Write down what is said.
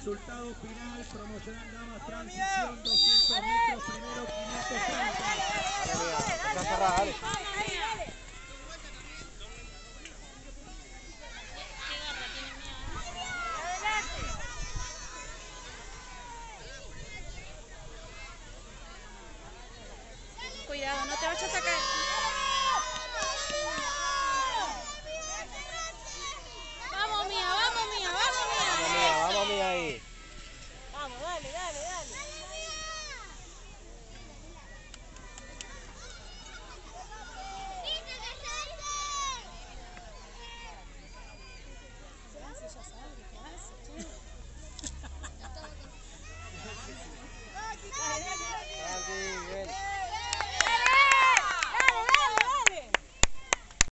Resultado final, promocional damas, transición, 200 metros, primero 530. Está cerrada, dale. Cuidado, no te vayas a caer. Vamos, dale, dale, dale.